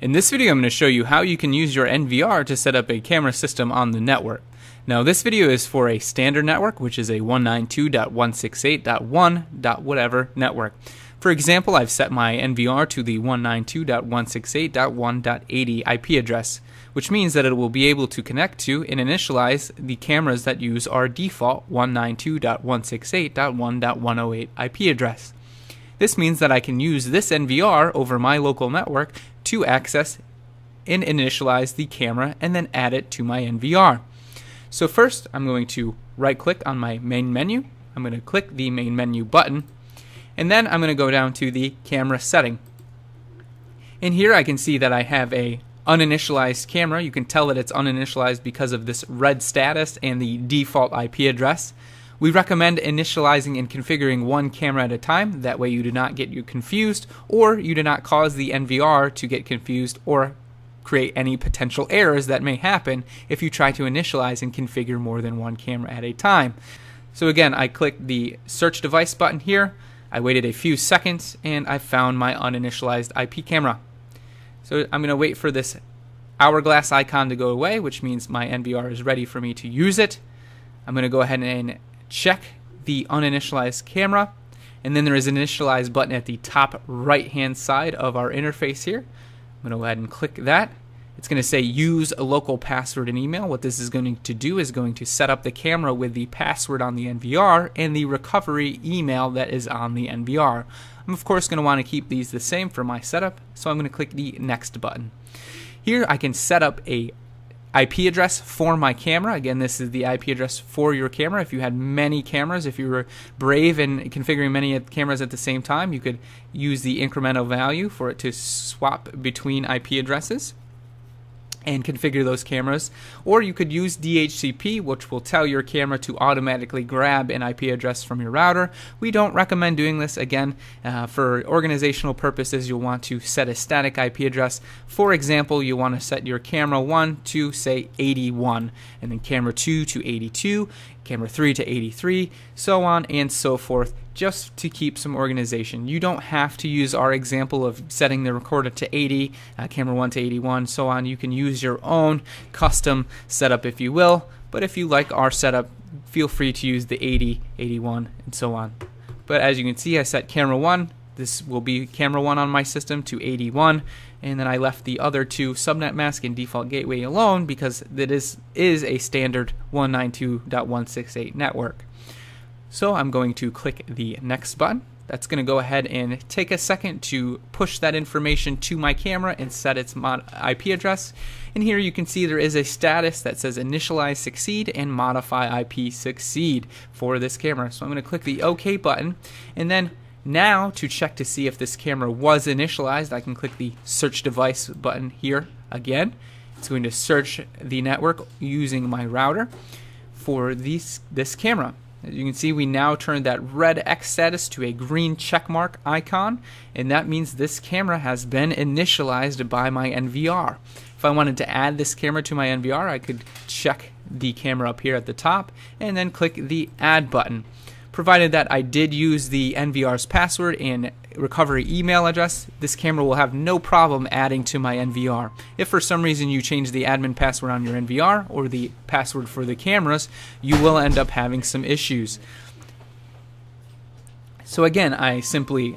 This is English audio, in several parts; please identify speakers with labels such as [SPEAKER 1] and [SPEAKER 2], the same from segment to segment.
[SPEAKER 1] In this video I'm going to show you how you can use your NVR to set up a camera system on the network. Now this video is for a standard network which is a 192.168.1. whatever network. For example, I've set my NVR to the 192.168.1.80 IP address, which means that it will be able to connect to and initialize the cameras that use our default 192.168.1.108 IP address. This means that I can use this NVR over my local network to access and initialize the camera and then add it to my NVR. So first, I'm going to right click on my main menu. I'm going to click the main menu button and then I'm going to go down to the camera setting. In here I can see that I have a uninitialized camera. You can tell that it's uninitialized because of this red status and the default IP address. We recommend initializing and configuring one camera at a time. That way you do not get you confused or you do not cause the NVR to get confused or create any potential errors that may happen if you try to initialize and configure more than one camera at a time. So again, I click the search device button here. I waited a few seconds and I found my uninitialized IP camera. So I'm going to wait for this hourglass icon to go away, which means my NVR is ready for me to use it. I'm going to go ahead and check the uninitialized camera. And then there is an initialize button at the top right hand side of our interface here. I'm going to go ahead and click that. It's going to say use a local password and email. What this is going to do is going to set up the camera with the password on the NVR and the recovery email that is on the NVR. I'm of course going to want to keep these the same for my setup, so I'm going to click the next button. Here I can set up a IP address for my camera. Again, this is the IP address for your camera. If you had many cameras, if you were brave in configuring many cameras at the same time, you could use the incremental value for it to swap between IP addresses and configure those cameras. Or you could use DHCP, which will tell your camera to automatically grab an IP address from your router. We don't recommend doing this. Again, uh, for organizational purposes, you'll want to set a static IP address. For example, you want to set your camera 1 to, say, 81, and then camera 2 to 82, camera 3 to 83, so on and so forth, just to keep some organization. You don't have to use our example of setting the recorder to 80, uh, camera 1 to 81, so on. You can use your own custom setup if you will, but if you like our setup, feel free to use the 80, 81, and so on. But as you can see, I set camera 1 this will be camera 1 on my system to 81 and then I left the other two subnet mask and default gateway alone because it is, is a standard 192.168 network. So I'm going to click the next button. That's going to go ahead and take a second to push that information to my camera and set its IP address. And here you can see there is a status that says initialize succeed and modify IP succeed for this camera. So I'm going to click the OK button and then now, to check to see if this camera was initialized, I can click the search device button here again. It's going to search the network using my router for these, this camera. As you can see, we now turned that red X status to a green checkmark icon, and that means this camera has been initialized by my NVR. If I wanted to add this camera to my NVR, I could check the camera up here at the top and then click the add button provided that I did use the NVR's password and recovery email address, this camera will have no problem adding to my NVR. If for some reason you change the admin password on your NVR or the password for the cameras, you will end up having some issues. So again, I simply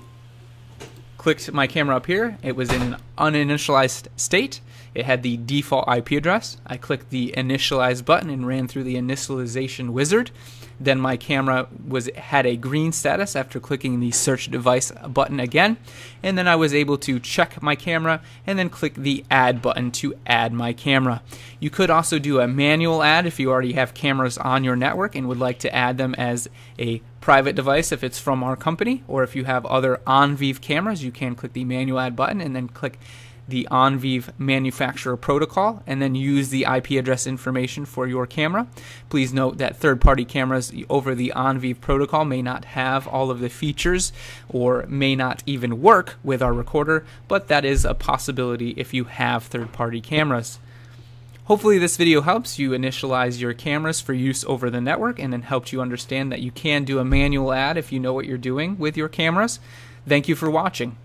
[SPEAKER 1] clicked my camera up here. It was in an uninitialized state. It had the default IP address. I clicked the initialize button and ran through the initialization wizard. Then my camera was had a green status after clicking the search device button again. And then I was able to check my camera and then click the add button to add my camera. You could also do a manual add if you already have cameras on your network and would like to add them as a private device if it's from our company or if you have other ONVIF cameras you can click the manual add button and then click the ONVIF manufacturer protocol and then use the IP address information for your camera. Please note that third-party cameras over the ONVIF protocol may not have all of the features or may not even work with our recorder, but that is a possibility if you have third-party cameras. Hopefully this video helps you initialize your cameras for use over the network and then helped you understand that you can do a manual add if you know what you're doing with your cameras. Thank you for watching.